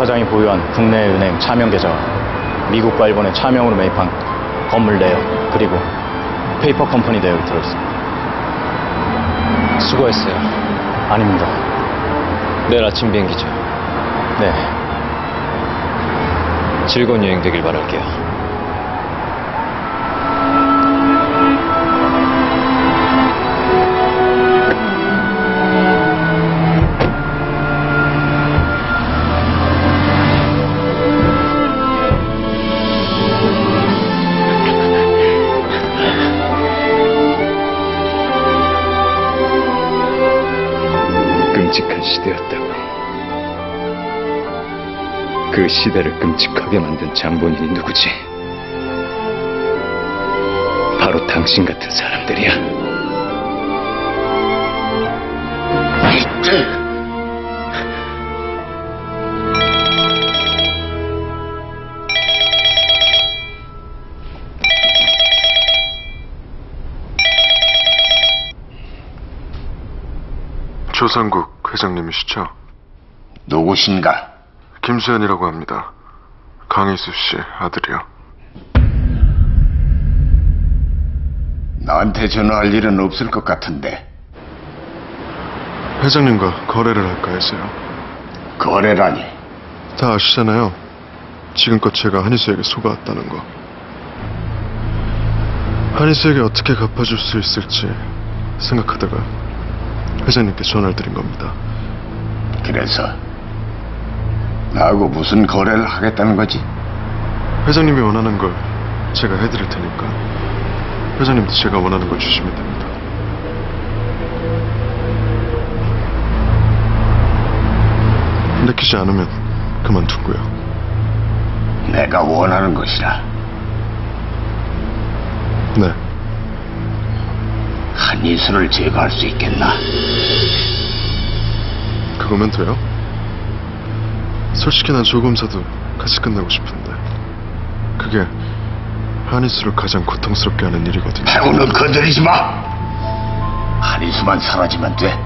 사장이 보유한 국내 은행 차명 계좌와 미국과 일본의 차명으로 매입한 건물 내역 그리고 페이퍼 컴퍼니 내역이 들어있습니다. 수고했어요. 아닙니다. 내일 아침 비행기죠. 네, 즐거운 여행 되길 바랄게요. 시대였다고. 그 시대를 끔찍하게 만든 장본인이 누구지? 바로 당신 같은 사람들이야. 조상국 회장님이시죠? 누구신가? 김수현이라고 합니다. 강희수 씨 아들이요. 나한테 전화할 일은 없을 것 같은데 회장님과 거래를 할까 해서요. 거래라니 다 아시잖아요. 지금껏 제가 한희수에게 속아왔다는 거. 한희수에게 어떻게 갚아줄 수 있을지 생각하다가 회장님께 전화를 드린 겁니다. 그래서 나하고 무슨 거래를 하겠다는 거지? 회장님이 원하는 걸 제가 해드릴 테니까 회장님도 제가 원하는 걸 주시면 됩니다. 내키지 않으면 그만두고요. 내가 원하는 것이라 네, 한이수를 제거할 수 있겠나? 그거면 돼요? 솔직히 난 조검사도 같이 끝내고 싶은데 그게 한이수를 가장 고통스럽게 하는 일이거든요. 배우는 건드리지 마! 한이수만 사라지면 돼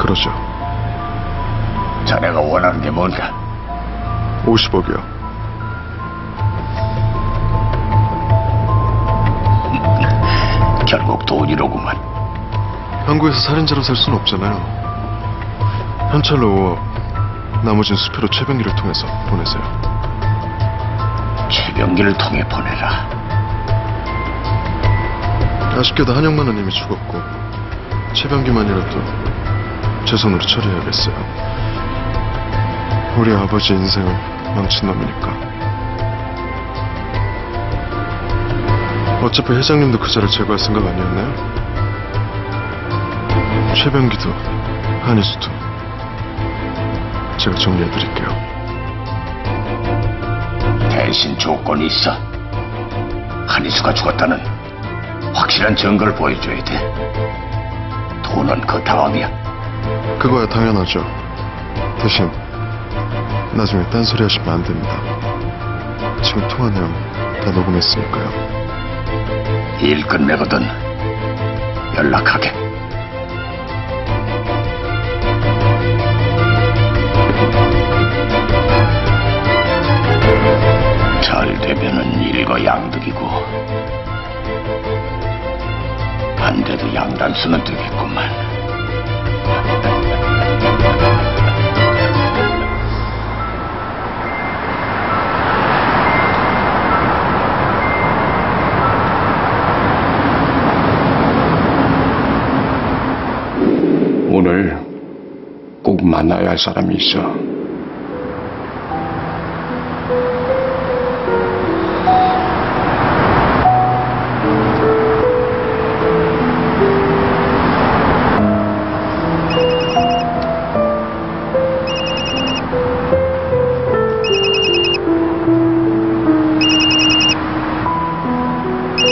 그러죠. 자네가 원하는 게 뭔가? 50억이요. 결국 돈이로구만 한국에서 살인자로 살 수는 없잖아요. 현찰로 5억, 나머진 수표로 최병기를 통해서 보내세요. 최병기를 통해 보내라 아쉽게도 한영만 원님이 죽었고 최병기만이라도 제 손으로 처리해야겠어요. 우리 아버지 인생을 망친 놈이니까. 어차피 회장님도 그 자를 제거할 생각 아니었나요? 최병기도 한희수도 제가 정리해드릴게요. 대신 조건이 있어 한이수가 죽었다는 확실한 증거를 보여줘야 돼 돈은 그 다음이야 그거야 당연하죠. 대신 나중에 딴소리 하시면 안 됩니다. 지금 통화 내용 다 녹음했으니까요. 일 끝내거든. 연락하게. 잘 되면은 일거 양득이고 안 돼도 양단수는 되겠구만 오늘 꼭 만나야 할 사람이 있어